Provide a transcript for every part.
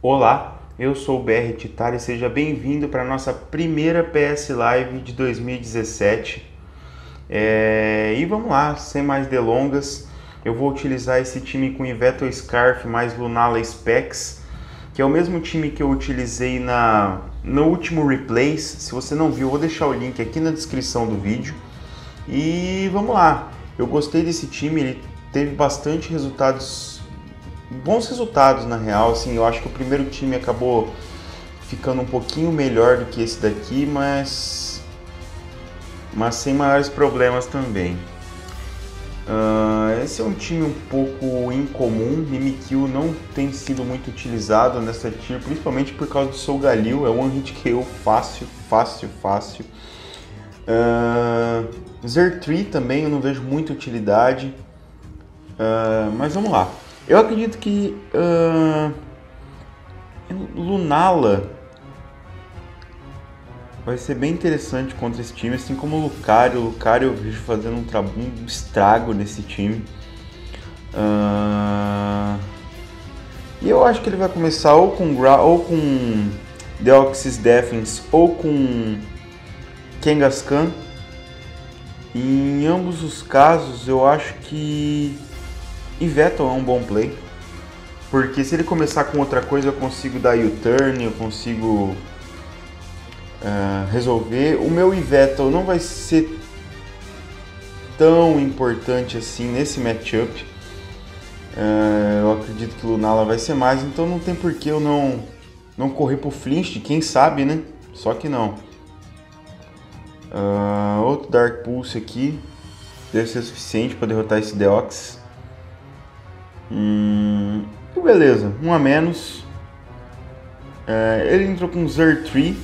Olá, eu sou o BR Titar e seja bem-vindo para a nossa primeira PS Live de 2017. É... E vamos lá, sem mais delongas, eu vou utilizar esse time com Iveto Scarf mais Lunala Specs, que é o mesmo time que eu utilizei na... no último Replace. Se você não viu, vou deixar o link aqui na descrição do vídeo. E vamos lá, eu gostei desse time, ele teve bastante resultados bons resultados na real. Assim, eu acho que o primeiro time acabou ficando um pouquinho melhor do que esse daqui, mas mas sem maiores problemas também. Uh, esse é um time um pouco incomum. Mimikyu não tem sido muito utilizado nessa tier, principalmente por causa do Soul Galil. É um hit KO fácil, fácil, fácil. Uh, Zertree também eu não vejo muita utilidade. Uh, mas vamos lá. Eu acredito que uh, Lunala vai ser bem interessante contra esse time, assim como o Lucario. O Lucario eu vejo fazendo um, um estrago nesse time. Uh, e eu acho que ele vai começar ou com ou com Deoxys Defense ou com Kangaskhan. Em ambos os casos eu acho que e Vettel é um bom play. Porque se ele começar com outra coisa, eu consigo dar U-turn, eu consigo uh, resolver. O meu Vettel não vai ser tão importante assim nesse matchup. Uh, eu acredito que Lunala vai ser mais, então não tem por que eu não, não correr pro Flinch, quem sabe, né? Só que não. Uh, outro Dark Pulse aqui deve ser suficiente para derrotar esse Deox. Hum, beleza, um a menos. É, ele entrou com Zertree.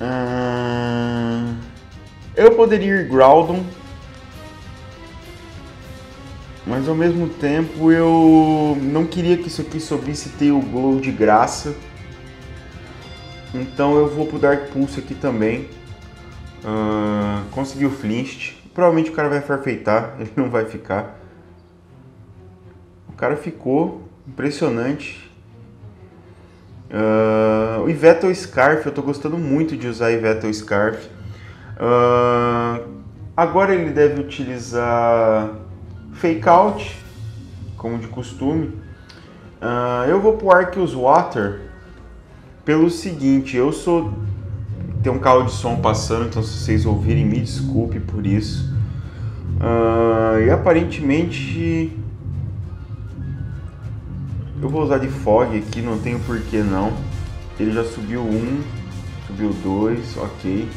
Uh, eu poderia ir Groudon. Mas ao mesmo tempo eu não queria que isso aqui soubesse ter o Glow de graça. Então eu vou pro Dark Pulse aqui também. Uh, consegui o Flinch. Provavelmente o cara vai farfeitar, ele não vai ficar cara ficou impressionante. Uh, o Iveto Scarf, eu estou gostando muito de usar Iveto Scarf. Uh, agora ele deve utilizar Fake Out, como de costume. Uh, eu vou pro Arceus Water pelo seguinte, eu sou... Tem um carro de som passando, então se vocês ouvirem, me desculpe por isso. e aparentemente eu vou usar de fog aqui, não tenho porquê não. Ele já subiu um, subiu dois, ok.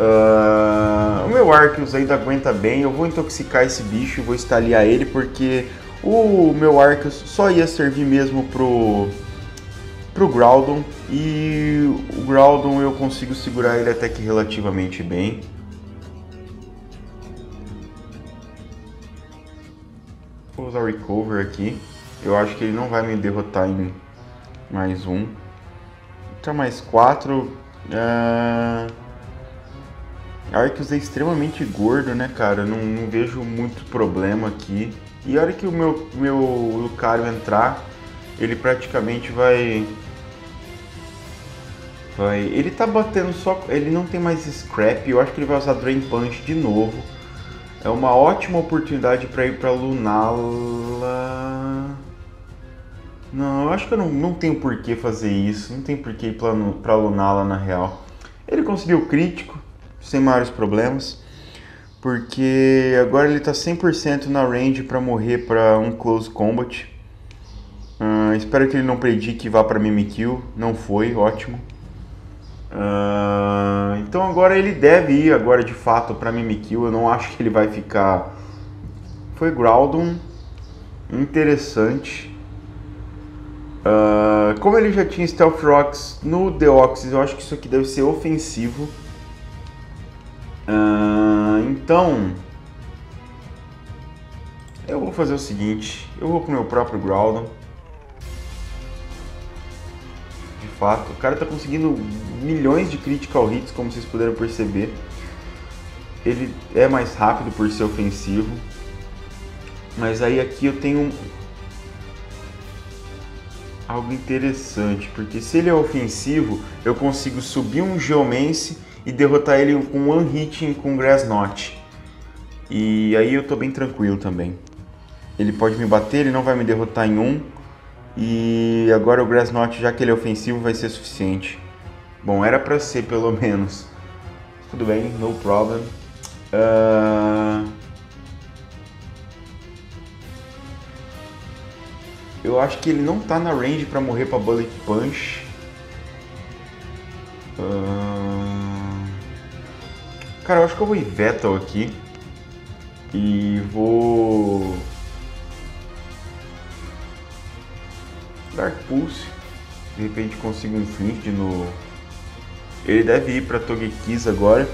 Uh, o meu Arceus ainda aguenta bem, eu vou intoxicar esse bicho e vou estaliar ele porque o meu Arceus só ia servir mesmo pro, pro Groudon e o Groudon eu consigo segurar ele até que relativamente bem. Vou usar Recover aqui. Eu acho que ele não vai me derrotar em mais um. Então mais quatro. Uh... Arceus é extremamente gordo, né, cara? Não, não, vejo muito problema aqui. E a hora que o meu, meu Lucario entrar, ele praticamente vai... Vai... Ele tá batendo só... Ele não tem mais Scrap. Eu acho que ele vai usar Drain Punch de novo. É uma ótima oportunidade para ir para Lunala... Não, eu acho que eu não, não tenho por que fazer isso. Não tem por que ir pra Lunala na real. Ele conseguiu crítico, sem maiores problemas. Porque agora ele tá 100% na range para morrer para um close combat. Uh, espero que ele não predique e vá para Mimikyu. Não foi, ótimo. Uh, então agora ele deve ir agora de fato para Mimikyu. Eu não acho que ele vai ficar... Foi Groudon. Interessante. Uh, como ele já tinha Stealth Rocks no Deoxys, eu acho que isso aqui deve ser ofensivo. Uh, então, eu vou fazer o seguinte, eu vou pro meu próprio Groudon. De fato, o cara tá conseguindo milhões de critical hits, como vocês puderam perceber. Ele é mais rápido por ser ofensivo. Mas aí aqui eu tenho algo interessante, porque se ele é ofensivo, eu consigo subir um Geomancy e derrotar ele com One Hitting com Grass Knot. E aí eu tô bem tranquilo também. Ele pode me bater, ele não vai me derrotar em um. E agora o Grass Knot, já que ele é ofensivo, vai ser suficiente. Bom, era pra ser pelo menos. Tudo bem, no problem. Uh... Eu acho que ele não tá na range para morrer para Bullet Punch. Uh... Cara, eu acho que eu vou ir Vettel aqui. E vou... Dark Pulse. De repente consigo um flint no... Ele deve ir para Togekiss agora.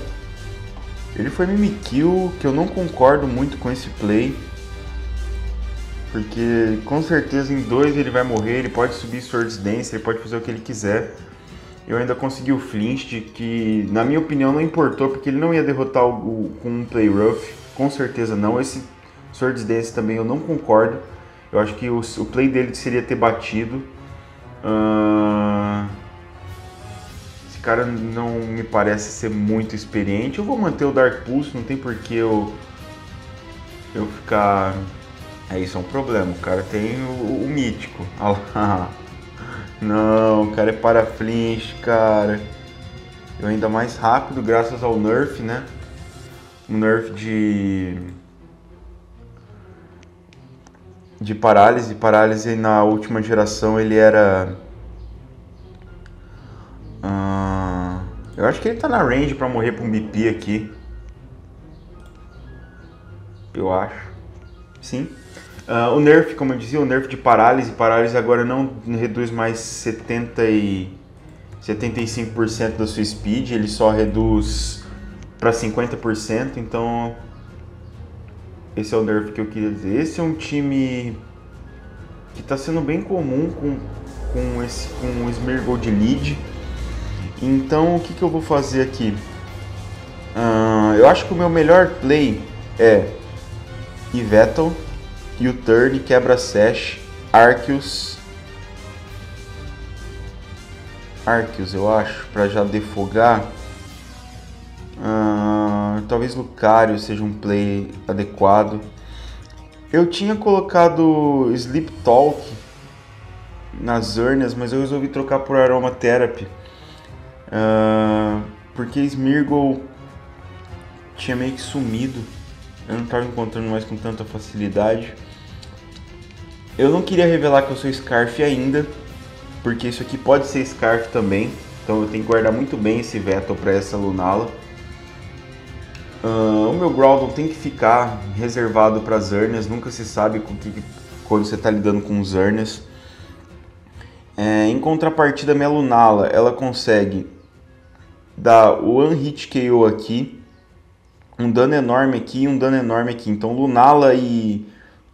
Ele foi Mimikyu, que eu não concordo muito com esse play. Porque com certeza em dois ele vai morrer, ele pode subir Swords Dance, ele pode fazer o que ele quiser. Eu ainda consegui o Flint, que na minha opinião não importou, porque ele não ia derrotar o, com um play rough, com certeza não. Esse Swords Dance também eu não concordo. Eu acho que o, o play dele seria ter batido. Uh... Esse cara não me parece ser muito experiente. Eu vou manter o Dark Pulse, não tem por que eu, eu ficar é isso é um problema. O cara tem o, o mítico. Olha lá. Não, o cara é para flinch, cara. Eu ainda mais rápido graças ao nerf, né? O nerf de de parálise. Parálise na última geração ele era. Uh, eu acho que ele tá na range para morrer para um BP aqui. Eu acho. Sim. Uh, o nerf, como eu dizia, o nerf de parálise, parálise agora não reduz mais 70 e 75% da sua speed, ele só reduz para 50%, então esse é o nerf que eu queria dizer. Esse é um time que está sendo bem comum com, com, esse, com o Smeargle de lead. Então o que, que eu vou fazer aqui? Uh, eu acho que o meu melhor play é Yvettle U-turn, quebra Sash, Arceus. Arceus, eu acho, para já defogar. Uh, talvez Lucario seja um play adequado. Eu tinha colocado Sleep Talk nas urnas, mas eu resolvi trocar por Aromatherapy. Uh, porque Smeargle tinha meio que sumido. Eu não estava encontrando mais com tanta facilidade. Eu não queria revelar que eu sou Scarf ainda, porque isso aqui pode ser Scarf também. Então eu tenho que guardar muito bem esse veto para essa Lunala. Uh, o meu Groudon tem que ficar reservado para as Urnas, nunca se sabe que, quando você está lidando com Urnas. É, em contrapartida, minha Lunala, ela consegue dar o One Hit KO aqui, um dano enorme aqui e um dano enorme aqui. Então Lunala e,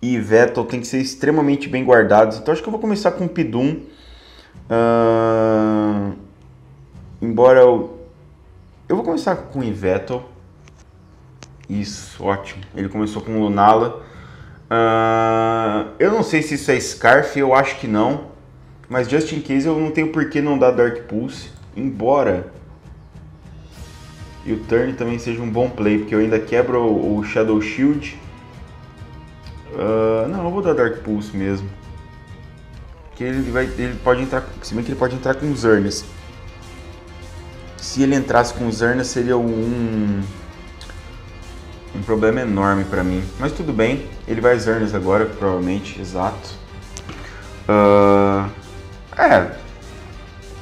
e Vettel tem que ser extremamente bem guardados. Então acho que eu vou começar com Pidum. Uh, embora eu... Eu vou começar com Ivettle. Isso, ótimo. Ele começou com Lunala. Uh, eu não sei se isso é Scarf, eu acho que não. Mas just in case eu não tenho por que não dar Dark Pulse. Embora e o turn também seja um bom play, porque eu ainda quebro o, Shadow Shield. Uh, não, eu vou dar Dark Pulse mesmo. Que ele vai. Ele pode entrar. Se bem que ele pode entrar com os Zernas. Se ele entrasse com os Zernas seria um. Um problema enorme pra mim. Mas tudo bem, ele vai Zernas agora, provavelmente, exato. Uh, é,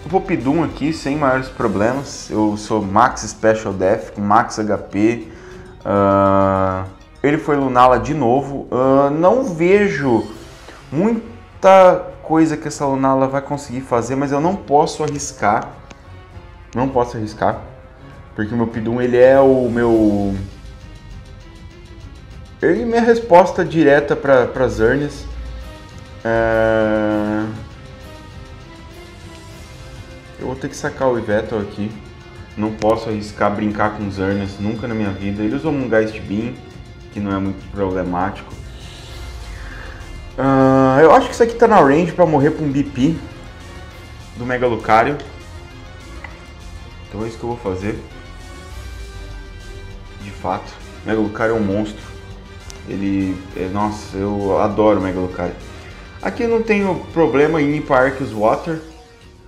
vou Pidum aqui sem maiores problemas. Eu sou Max Special Def com Max HP. Uh, ah, ele foi Lunala de novo. Uh, não vejo muita coisa que essa Lunala vai conseguir fazer, mas eu não posso arriscar. Não posso arriscar. Porque o meu Pidum ele é o meu. Ele é minha resposta direta para as Urnas. Uh... Eu vou ter que sacar o Iveto aqui. Não posso arriscar brincar com os Ernest nunca na minha vida. Ele usou um Geist Beam, que não é muito problemático. Uh, eu acho que isso aqui tá na range pra morrer pra um BP do Mega Lucario. Então é isso que eu vou fazer. De fato. Mega Lucario é um monstro. Ele. É, nossa, eu adoro o Mega Lucario. Aqui eu não tenho problema em ir para Arceus Water.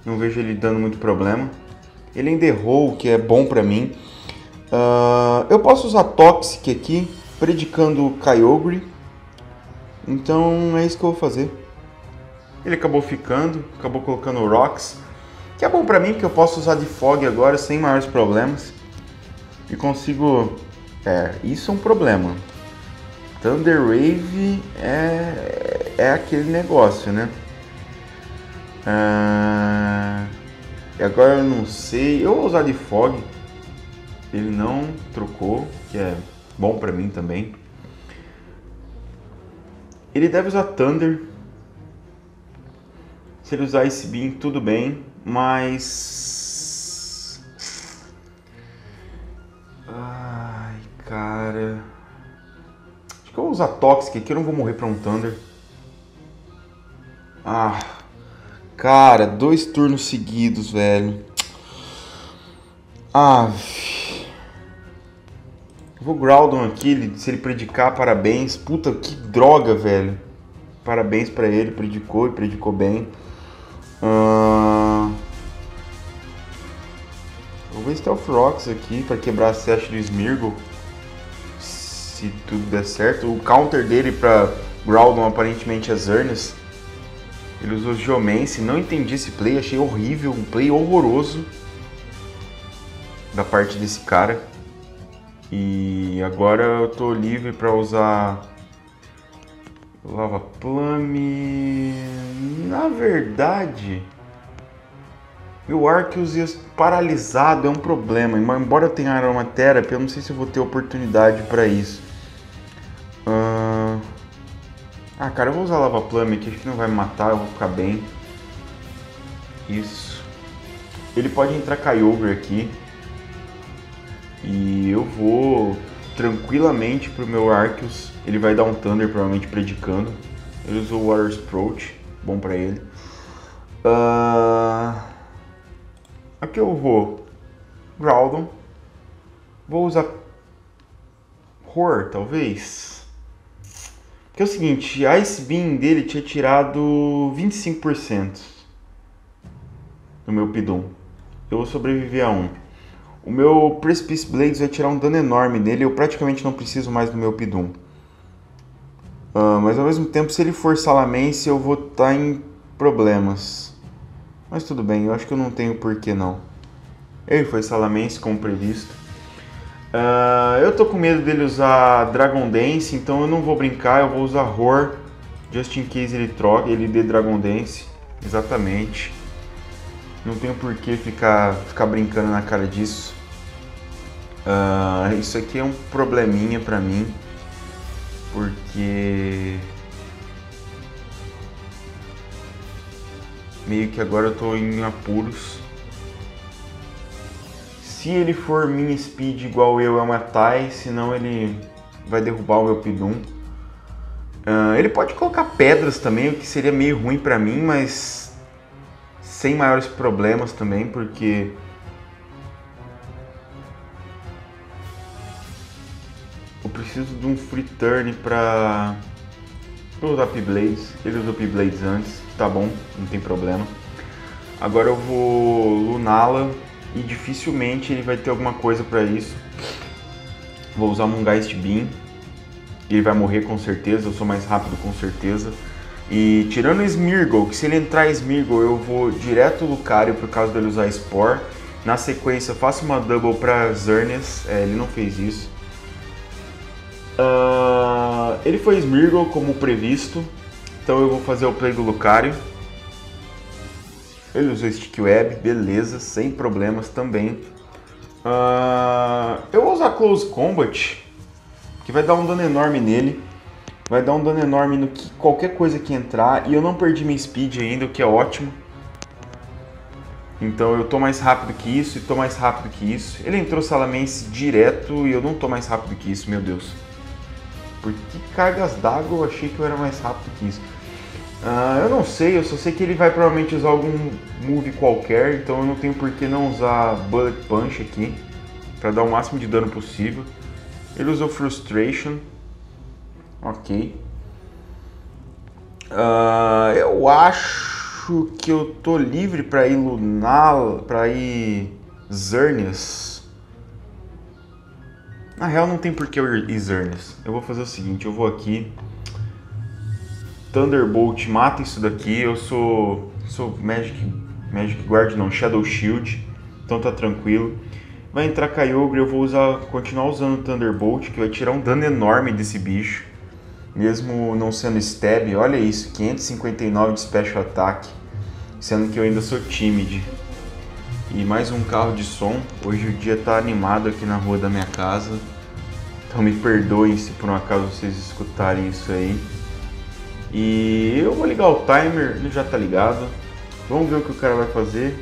Não vejo ele dando muito problema. Ele ainda errou, o que é bom pra mim. Uh, eu posso usar Toxic aqui, predicando Kyogre. Então é isso que eu vou fazer. Ele acabou ficando, acabou colocando Rocks. Que é bom pra mim, porque eu posso usar de Fog agora sem maiores problemas. E consigo... É, isso é um problema. Thunder Wave é, é aquele negócio, né? Ah, agora eu não sei. Eu vou usar de Fog. Ele não trocou, que é bom pra mim também. Ele deve usar Thunder. Se ele usar esse Beam, tudo bem, mas. Ai, cara. Acho que eu vou usar Toxic aqui, eu não vou morrer pra um Thunder. Ah. Cara, dois turnos seguidos, velho. Ah. Vou Groudon aqui, se ele predicar, parabéns. Puta, que droga, velho. Parabéns para ele, predicou e predicou bem. Uh... Vou ver Stealth Rocks aqui para quebrar a set do Smirgle. Se tudo der certo. O counter dele para Groudon aparentemente é Zernes. Ele usou Geomancy, não entendi esse play, achei horrível, um play horroroso da parte desse cara. E agora eu tô livre para usar Lava Plame. Na verdade, meu Arceus paralisado é um problema. Embora eu tenha Aromatherapy, eu não sei se eu vou ter oportunidade para isso. Cara, eu vou usar Lava Plame aqui, acho que não vai me matar, eu vou ficar bem. Isso. Ele pode entrar Kyogre aqui. E eu vou tranquilamente pro meu Arceus. Ele vai dar um Thunder, provavelmente predicando. Ele usou Water Sprout, bom pra ele. Uh... Aqui eu vou Groudon. Vou usar Horror, talvez. Que é o seguinte, a Ice Beam dele tinha tirado 25% do meu Pidum. Eu vou sobreviver a um. O meu Precipice Blades vai tirar um dano enorme nele, eu praticamente não preciso mais do meu Pidum. Uh, mas ao mesmo tempo, se ele for Salamence, eu vou estar tá em problemas. Mas tudo bem, eu acho que eu não tenho porquê não. Ele foi Salamence como previsto. Uh, eu tô com medo dele usar Dragon Dance, então eu não vou brincar, eu vou usar Roar. Just in case ele troque, ele dê Dragon Dance. Exatamente. Não tenho por que ficar, ficar brincando na cara disso. Uh, isso aqui é um probleminha pra mim, porque meio que agora eu tô em apuros. Se ele for mini speed igual eu é uma Tai, senão ele vai derrubar o meu Pidum. Uh, ele pode colocar pedras também, o que seria meio ruim pra mim, mas sem maiores problemas também, porque eu preciso de um free turn para usar P-Blades. Ele usou P-Blades antes, tá bom, não tem problema. Agora eu vou luná-la e dificilmente ele vai ter alguma coisa para isso. Vou usar Mungeist Beam. Ele vai morrer com certeza, eu sou mais rápido com certeza. E tirando Smirgle, que se ele entrar Smirgle eu vou direto Lucario por causa dele usar Spore. Na sequência faço uma double para Zernes, é, ele não fez isso. Uh, ele foi Smirgle como previsto, então eu vou fazer o play do Lucario. Ele usou Stick Web, beleza, sem problemas também. Uh, eu vou usar Close Combat, que vai dar um dano enorme nele vai dar um dano enorme no que qualquer coisa que entrar e eu não perdi minha speed ainda, o que é ótimo. Então eu tô mais rápido que isso e tô mais rápido que isso. Ele entrou Salamence direto e eu não tô mais rápido que isso, meu Deus. Por que cargas d'água eu achei que eu era mais rápido que isso? Uh, eu não sei, eu só sei que ele vai provavelmente usar algum move qualquer, então eu não tenho por que não usar Bullet Punch aqui, para dar o máximo de dano possível. Ele usou Frustration, ok. Uh, eu acho que eu tô livre para ir Lunal, para ir Zernius. Na real não tem por que eu ir Zernius. Eu vou fazer o seguinte, eu vou aqui Thunderbolt mata isso daqui. Eu sou sou Magic Magic Guard não, Shadow Shield. Então tá tranquilo. Vai entrar Kyogre, eu vou usar continuar usando Thunderbolt, que vai tirar um dano enorme desse bicho. Mesmo não sendo stab, olha isso, 559 de special attack, sendo que eu ainda sou timid. E mais um carro de som. Hoje o dia tá animado aqui na rua da minha casa. Então me perdoem se por um acaso vocês escutarem isso aí. E eu vou ligar o timer, ele já tá ligado. Vamos ver o que o cara vai fazer.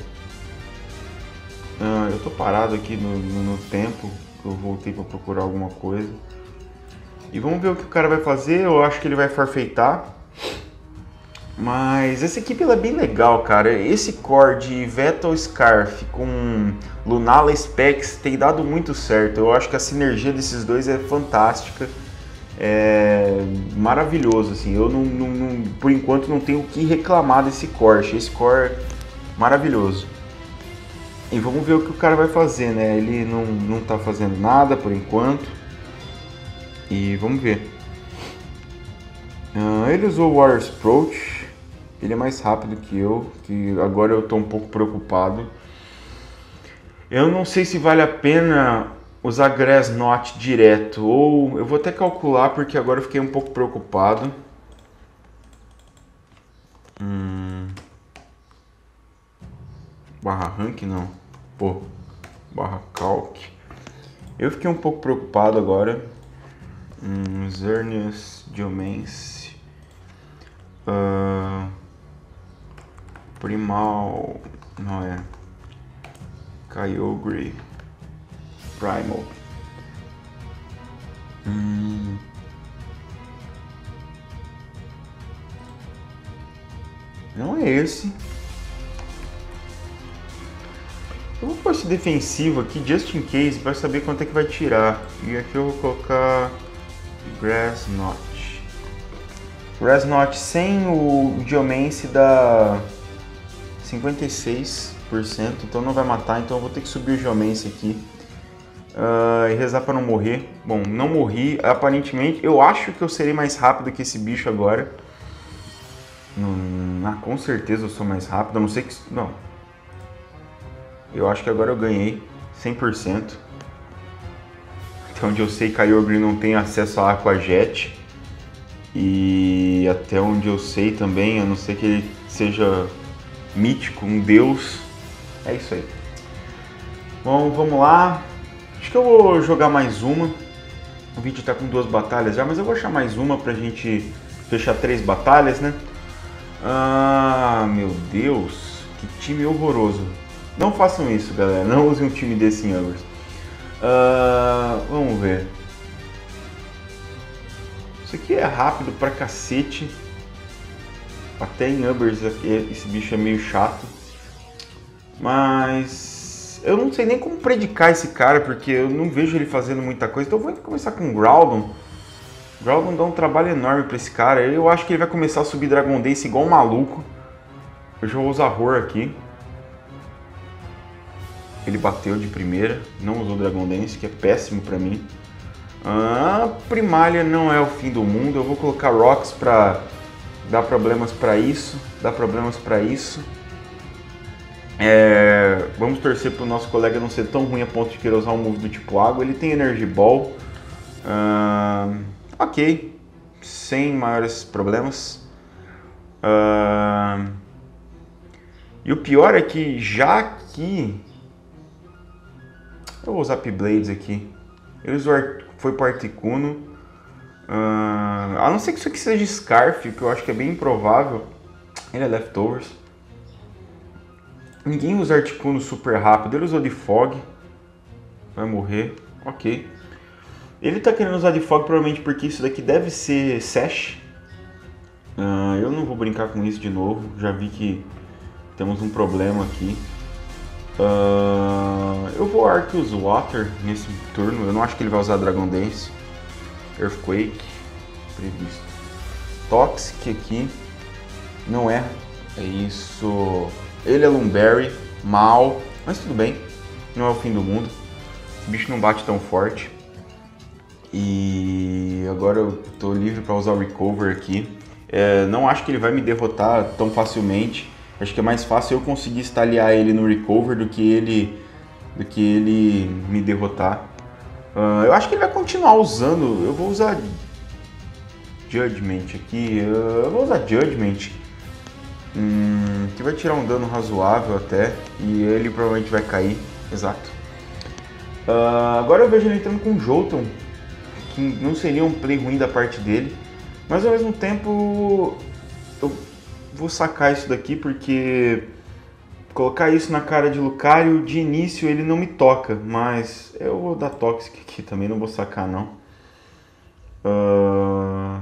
Ah, eu tô parado aqui no, no, no tempo, eu voltei para procurar alguma coisa. E vamos ver o que o cara vai fazer, eu acho que ele vai farfeitar. Mas essa equipe é bem legal, cara. Esse core de Vettel Scarf com Lunala Specs tem dado muito certo. Eu acho que a sinergia desses dois é fantástica é maravilhoso, assim. Eu não, não, não, por enquanto não tenho o que reclamar desse corte. Esse core maravilhoso. E vamos ver o que o cara vai fazer, né? Ele não, não tá fazendo nada por enquanto. E vamos ver. Uh, ele usou o Water Approach. Ele é mais rápido que eu, que agora eu tô um pouco preocupado. Eu não sei se vale a pena usar Grass Knot direto, ou eu vou até calcular porque agora eu fiquei um pouco preocupado. Hum. Barra rank não. Pô. Barra calc. Eu fiquei um pouco preocupado agora. Hum, Zernius Diomens. Uh, Primal. Não é. Kyogre. Primal. Hum. Não é esse. Eu vou pôr esse defensivo aqui, just in case, para saber quanto é que vai tirar. E aqui eu vou colocar Grass Knot. Grass Knot sem o Geomancy dá 56%, então não vai matar, então eu vou ter que subir o Geomancy aqui uh, e rezar para não morrer. Bom, não morri, aparentemente. Eu acho que eu serei mais rápido que esse bicho agora. Hum, ah, com certeza eu sou mais rápido, a não sei que. Não. Eu acho que agora eu ganhei 100%. Até onde eu sei, Kyogre não tem acesso a Aqua Jet. E até onde eu sei também, a não ser que ele seja mítico, um deus. É isso aí. Bom, vamos lá. Acho que eu vou jogar mais uma. O vídeo tá com duas batalhas já, mas eu vou achar mais uma pra gente fechar três batalhas, né? Ah, meu Deus, que time horroroso. Não façam isso, galera. Não usem um time desse em Umbers. Ah, vamos ver. Isso aqui é rápido pra cacete. Até em Umbers esse bicho é meio chato. Mas eu não sei nem como predicar esse cara, porque eu não vejo ele fazendo muita coisa. Então eu vou começar com o Groudon. Groudon dá um trabalho enorme para esse cara. Eu acho que ele vai começar a subir Dragon Dance igual um maluco. Eu já vou usar Roar aqui. Ele bateu de primeira, não usou Dragon Dance, que é péssimo para mim. Ah, Primalha não é o fim do mundo. Eu vou colocar Rocks para dar problemas para isso, dar problemas para isso. É, vamos torcer para o nosso colega não ser tão ruim a ponto de querer usar um move do tipo água. Ele tem Energy Ball. Uh, ok. Sem maiores problemas. Uh, e o pior é que já que... Eu vou usar P-Blades aqui. Ele usou, foi para Articuno. Uh, a não ser que isso aqui seja Scarf, que eu acho que é bem improvável. Ele é Leftovers. Ninguém usa Articuno super rápido. Ele usou de Fog. Vai morrer. Ok. Ele tá querendo usar de Fog provavelmente porque isso daqui deve ser Sash. Uh, eu não vou brincar com isso de novo, já vi que temos um problema aqui. Uh, eu vou Arceus Water nesse turno, eu não acho que ele vai usar Dragon Dance. Earthquake, previsto. Toxic aqui, não é, é isso. Ele é Lumberry, mal, mas tudo bem, não é o fim do mundo. O bicho não bate tão forte. E agora eu tô livre para usar o Recover aqui. É, não acho que ele vai me derrotar tão facilmente. Acho que é mais fácil eu conseguir estaliar ele no Recover do que ele, do que ele me derrotar. Uh, eu acho que ele vai continuar usando. Eu vou usar Judgment aqui. Uh, eu vou usar Judgment. Hum, que vai tirar um dano razoável até. E ele provavelmente vai cair. Exato. Uh, agora eu vejo ele entrando com Jolton. Que não seria um play ruim da parte dele. Mas ao mesmo tempo. Eu vou sacar isso daqui porque. Colocar isso na cara de Lucario, de início ele não me toca, mas eu vou dar Toxic aqui também, não vou sacar não. Uh,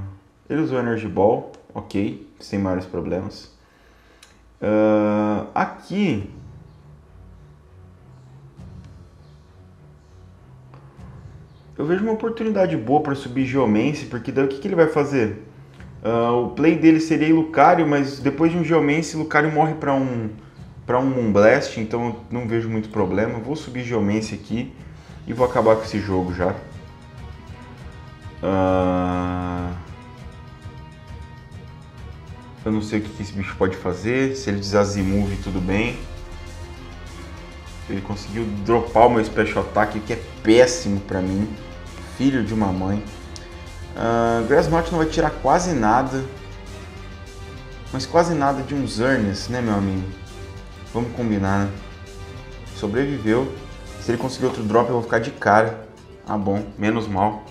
ele usou Energy Ball, ok, sem maiores problemas. Uh, aqui eu vejo uma oportunidade boa para subir Geomancy, porque daí o que, que ele vai fazer? Uh, o play dele seria Lucario, mas depois de um Geomancy, Lucario morre para um para um Moonblast, então não vejo muito problema. Vou subir Geomancy aqui e vou acabar com esse jogo já. Uh... Eu não sei o que esse bicho pode fazer. Se ele desazimove, tudo bem. Ele conseguiu dropar o meu Special Attack, que é péssimo pra mim. Filho de uma mãe. Uh, Grass Knot não vai tirar quase nada. Mas quase nada de uns Zernes, né, meu amigo? Vamos combinar, né? Sobreviveu. Se ele conseguir outro drop, eu vou ficar de cara. Ah, bom, menos mal.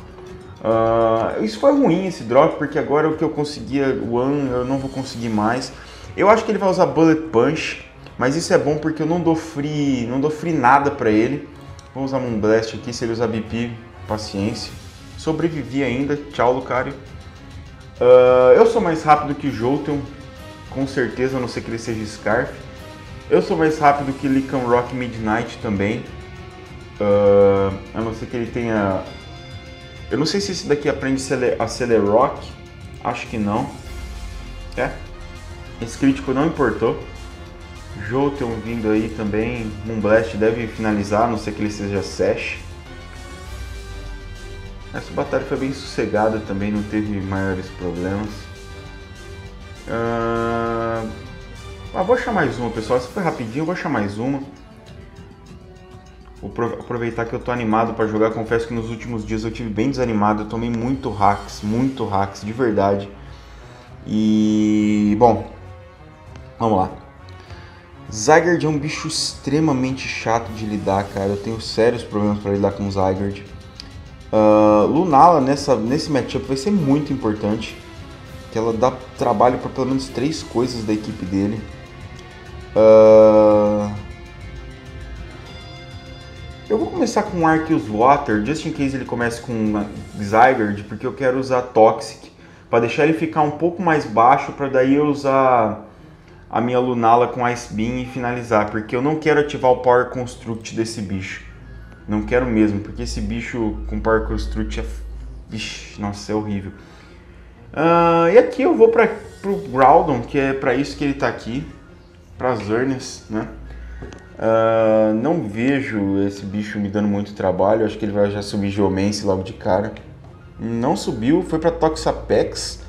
Uh, isso foi ruim, esse drop, porque agora o que eu conseguia, o One, eu não vou conseguir mais. Eu acho que ele vai usar Bullet Punch, mas isso é bom porque eu não dou free, não dou free nada pra ele. Vou usar um Blast aqui, se ele usar BP, paciência. Sobrevivi ainda, tchau Lucario. Uh, eu sou mais rápido que Jolteon, com certeza, a não ser que ele seja Scarf. Eu sou mais rápido que Lycan Rock Midnight também. Uh, a não ser que ele tenha eu não sei se esse daqui aprende a Celerock. Acho que não. É. Esse crítico não importou. Jolteon vindo aí também. Moonblast deve finalizar, a não ser que ele seja Sash. Essa batalha foi bem sossegada também, não teve maiores problemas. Uh... Ah, vou achar mais uma, pessoal. Essa foi rapidinho, vou achar mais uma. Aproveitar que eu tô animado para jogar. Confesso que nos últimos dias eu tive bem desanimado. Eu tomei muito hacks, muito hacks, de verdade. E bom, vamos lá. Zygarde é um bicho extremamente chato de lidar, cara. Eu tenho sérios problemas para lidar com o Zygarde. Uh, Lunala nessa, nesse matchup vai ser muito importante. Que ela dá trabalho para pelo menos três coisas da equipe dele. Uh, começar com Arceus Water, just in case ele comece com Zygarde, porque eu quero usar Toxic, para deixar ele ficar um pouco mais baixo, para daí eu usar a minha Lunala com Ice Beam e finalizar, porque eu não quero ativar o Power Construct desse bicho. Não quero mesmo, porque esse bicho com Power Construct é... Ixi, nossa, é horrível. Uh, e aqui eu vou para o Groudon, que é para isso que ele está aqui, para as Urnes, né? Uh, não vejo esse bicho me dando muito trabalho. Acho que ele vai já subir Geomancy logo de cara. Não subiu, foi para Toxapex.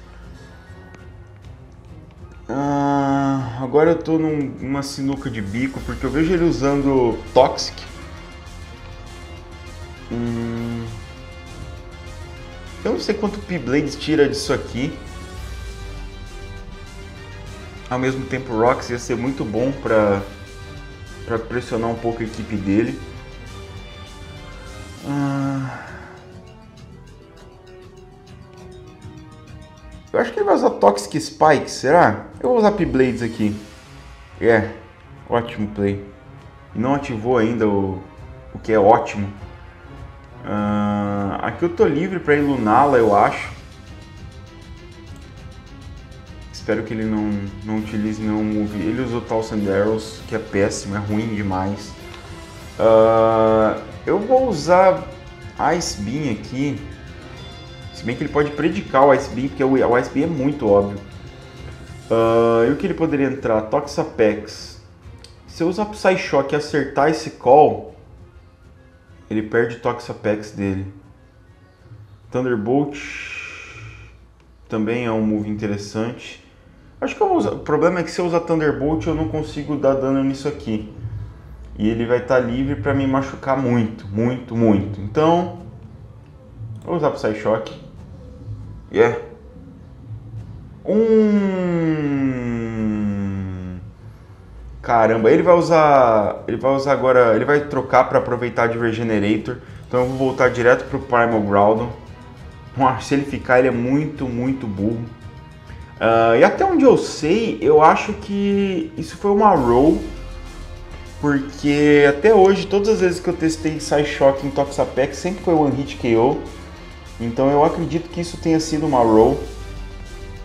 Uh, agora eu tô num, numa sinuca de bico porque eu vejo ele usando Toxic. Hum, eu não sei quanto P-Blades tira disso aqui. Ao mesmo tempo, Rocks ia ser muito bom para para pressionar um pouco a equipe dele. Ah... Eu acho que ele vai usar Toxic Spike, será? Eu vou usar P-Blades aqui. É, ótimo play. Não ativou ainda o, o que é ótimo. Uh, aqui eu tô livre para iluminá-la, eu acho. Espero que ele não, não utilize nenhum move. Ele usou Thousand Arrows, que é péssimo, é ruim demais. Uh, eu vou usar Ice Beam aqui. Se bem que ele pode predicar o Ice Beam, porque o Ice Beam é muito óbvio. Uh, e o que ele poderia entrar? Toxapex. Se eu usar Psyshock e acertar esse call, ele perde Toxapex dele. Thunderbolt também é um move interessante. Acho que eu vou usar. O problema é que se eu usar Thunderbolt eu não consigo dar dano nisso aqui. E ele vai estar tá livre para me machucar muito, muito, muito. Então, vou usar Psyshock. Yeah. Um Caramba, ele vai usar, ele vai usar agora, ele vai trocar para aproveitar de Regenerator. Então eu vou voltar direto pro Primal Groudon. Se ele ficar, ele é muito, muito burro. Uh, e até onde eu sei, eu acho que isso foi uma roll, porque até hoje, todas as vezes que eu testei Psyshock em Toxapex, sempre foi One Hit KO. Então eu acredito que isso tenha sido uma roll.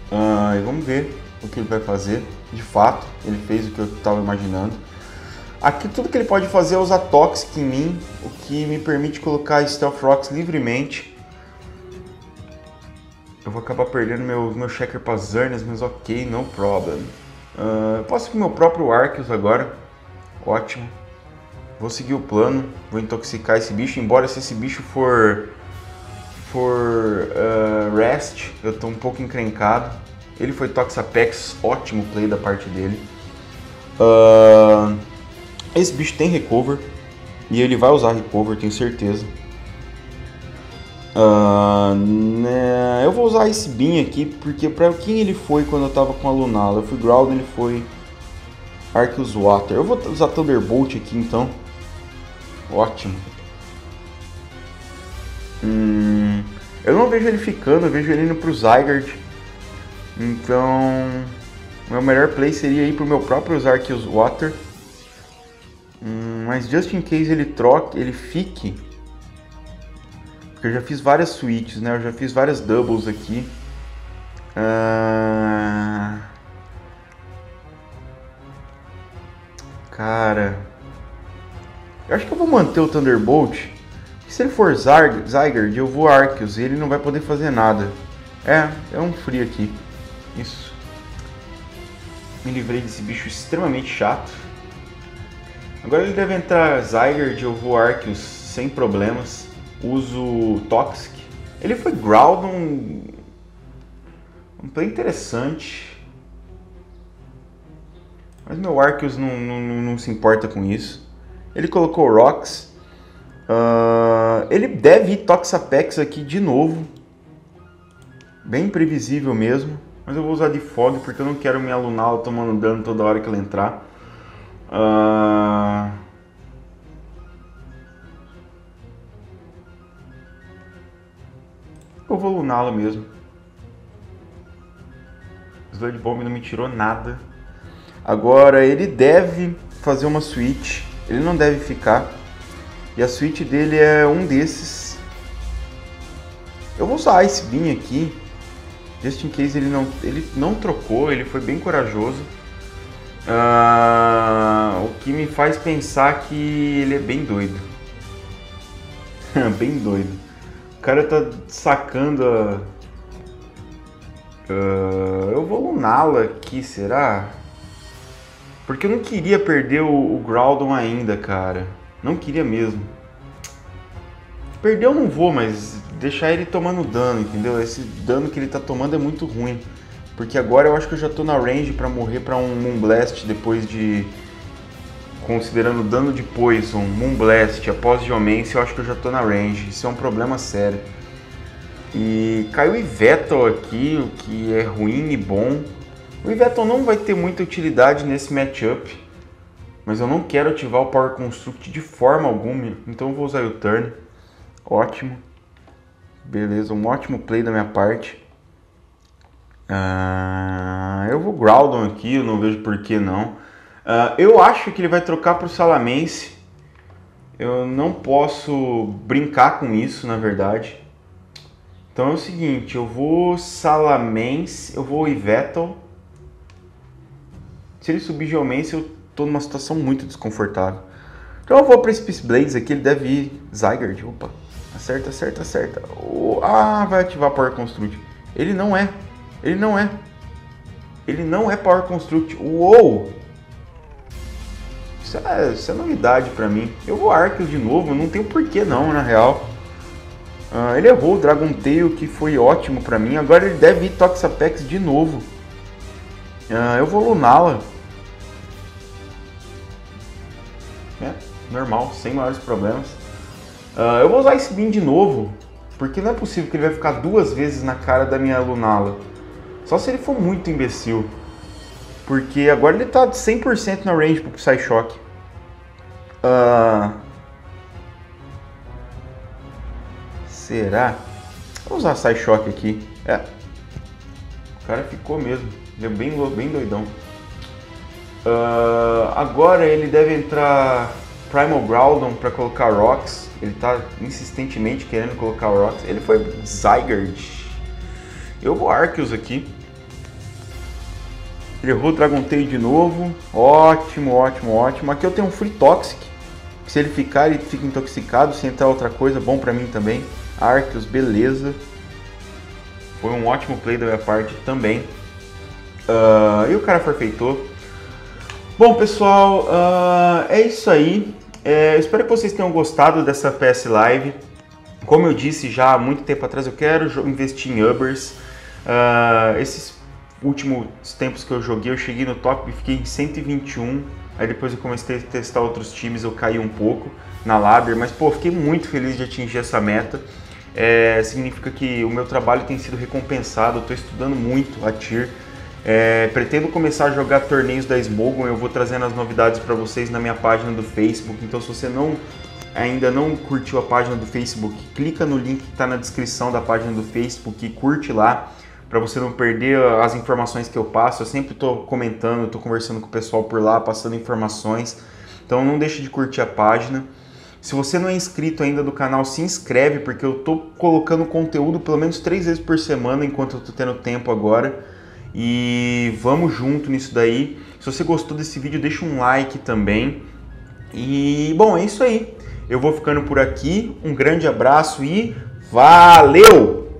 Uh, e vamos ver o que ele vai fazer. De fato, ele fez o que eu estava imaginando. Aqui tudo que ele pode fazer é usar Toxic em mim, o que me permite colocar Stealth Rocks livremente eu vou acabar perdendo meu, meu checker para Zernes, mas ok, no problem. Uh, posso ir com meu próprio Arceus agora. Ótimo. Vou seguir o plano. Vou intoxicar esse bicho. Embora se esse bicho for for uh, rest, eu tô um pouco encrencado. Ele foi Toxapex, ótimo play da parte dele. Uh, esse bicho tem recover e ele vai usar recover, tenho certeza. Uh, né, eu vou usar esse Beam aqui porque para quem ele foi quando eu tava com a Lunala? Eu fui Ground, ele foi Arceus Water. Eu vou usar Thunderbolt aqui então. Ótimo. Hum, eu não vejo ele ficando, eu vejo ele indo pro Zygarde. Então, meu melhor play seria ir pro meu próprio Arceus Water. Hum, mas just in case ele troque, ele fique porque eu já fiz várias suítes, né? Eu já fiz várias doubles aqui. Ah... Cara... Eu acho que eu vou manter o Thunderbolt. Se ele for Zygarde, eu vou Arceus e ele não vai poder fazer nada. É, é um free aqui. Isso. Me livrei desse bicho extremamente chato. Agora ele deve entrar Zygarde, eu vou Arceus sem problemas uso Toxic. Ele foi Groudon, um play interessante. Mas meu Arceus não, não, não, se importa com isso. Ele colocou Rocks. Uh, ele deve ir Toxapex aqui de novo. Bem previsível mesmo. Mas eu vou usar de Fog porque eu não quero me alunar tomando dano toda hora que ela entrar. Uh, Eu vou luná-la mesmo. Sludge Bomb não me tirou nada. Agora ele deve fazer uma switch. Ele não deve ficar. E a switch dele é um desses. Eu vou usar Ice Beam aqui. Just in case ele não, ele não trocou, ele foi bem corajoso. Uh, o que me faz pensar que ele é bem doido. bem doido. O cara tá sacando a. Uh, eu vou luná-la aqui, será? Porque eu não queria perder o, o Groudon ainda, cara. Não queria mesmo. Perder eu não vou, mas deixar ele tomando dano, entendeu? Esse dano que ele tá tomando é muito ruim. Porque agora eu acho que eu já tô na range para morrer para um Moonblast depois de considerando dano de Poison, Moonblast, após Geomancy, eu acho que eu já tô na range. Isso é um problema sério. E caiu o Yveltal aqui, o que é ruim e bom. O Yveltal não vai ter muita utilidade nesse matchup, mas eu não quero ativar o Power Construct de forma alguma, então eu vou usar o Turn. Ótimo. Beleza, um ótimo play da minha parte. Uh, eu vou Groudon aqui, eu não vejo por que não. Uh, eu acho que ele vai trocar para o Salamense. Eu não posso brincar com isso, na verdade. Então é o seguinte, eu vou Salamense, eu vou Ivetal. Se ele subir Geomancy, eu tô numa situação muito desconfortável. Então eu vou para Space Blades aqui, ele deve ir Zygarde. Opa, acerta, acerta, acerta. Oh, ah, vai ativar Power Construct. Ele não é. Ele não é. Ele não é Power Construct. Uou! Isso é, isso é novidade para mim. Eu vou Arceus de novo, não tem porquê não, na real. Uh, ele errou o Dragon Tail, que foi ótimo para mim. Agora ele deve ir Toxapex de novo. Uh, eu vou Lunala. É, normal, sem maiores problemas. Uh, eu vou usar esse de novo, porque não é possível que ele vai ficar duas vezes na cara da minha Lunala. Só se ele for muito imbecil. Porque agora ele tá 100% na range pro Psyshock. Uh... Será? Vou usar Psyshock aqui. É. O cara ficou mesmo. Ele é bem, bem doidão. Uh... Agora ele deve entrar Primal Groudon para colocar Rocks. Ele tá insistentemente querendo colocar Rocks. Ele foi Zygarde. Eu vou Arceus aqui. Ele errou o Dragon Tail de novo. Ótimo, ótimo, ótimo. Aqui eu tenho um Free Toxic. Se ele ficar, ele fica intoxicado. Se entrar outra coisa, bom pra mim também. Arceus, beleza. Foi um ótimo play da minha parte também. Uh, e o cara forfeitou. Bom, pessoal, uh, é isso aí. É, espero que vocês tenham gostado dessa PS Live. Como eu disse já há muito tempo atrás, eu quero investir em Ubers. Uh, esses últimos tempos que eu joguei, eu cheguei no top e fiquei em 121. Aí depois eu comecei a testar outros times, eu caí um pouco na ladder, mas pô, fiquei muito feliz de atingir essa meta. É, significa que o meu trabalho tem sido recompensado, eu estou estudando muito a TIR. É, pretendo começar a jogar torneios da Smogon, eu vou trazendo as novidades para vocês na minha página do Facebook. Então, se você não ainda não curtiu a página do Facebook, clica no link que está na descrição da página do Facebook e curte lá para você não perder as informações que eu passo. Eu sempre estou comentando, estou conversando com o pessoal por lá, passando informações. Então não deixe de curtir a página. Se você não é inscrito ainda do canal, se inscreve, porque eu estou colocando conteúdo pelo menos três vezes por semana, enquanto eu estou tendo tempo agora. E vamos junto nisso daí. Se você gostou desse vídeo, deixa um like também. E bom, é isso aí. Eu vou ficando por aqui. Um grande abraço e valeu!